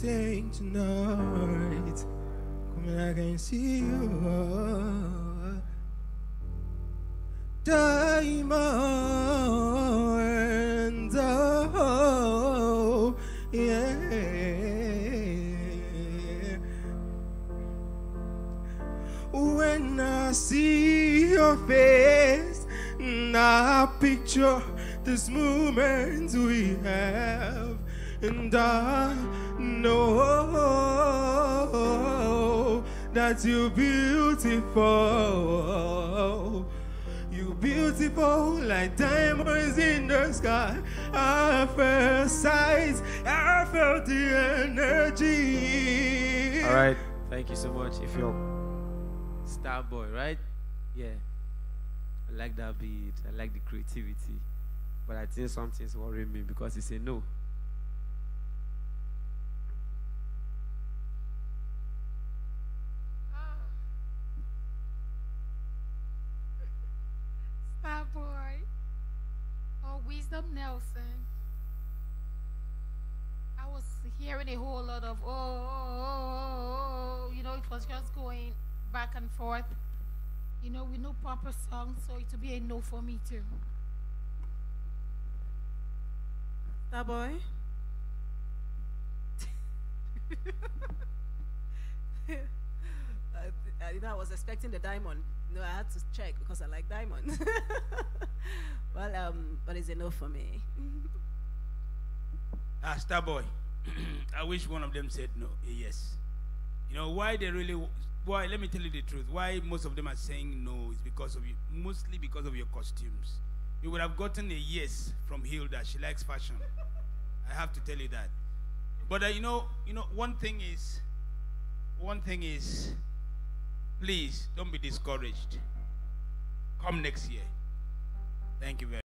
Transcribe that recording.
sing tonight. Come and I can see you. Diamonds, oh, yeah. When I see your face, I picture this moment we have, and I know that you're beautiful. You're beautiful like diamonds in the sky. At first sight, I felt the energy. All right. Thank you so much. If you're Starboy, right? Yeah. I like that beat. I like the creativity. But I think something's worrying me because it's a no. Starboy. Wisdom Nelson. I was hearing a whole lot of oh, oh, oh, oh, you know, it was just going back and forth. You know, we know proper song, so it will be a no for me too. That I, I, was expecting the diamond. No, I had to check because I like diamonds. well, um, but it's enough for me. Ah, Starboy. I wish one of them said no, yes. You know why they really why? Let me tell you the truth. Why most of them are saying no is because of you, mostly because of your costumes. You would have gotten a yes from Hilda. She likes fashion. I have to tell you that. But uh, you know, you know, one thing is, one thing is, please don't be discouraged. Come next year. Thank you very.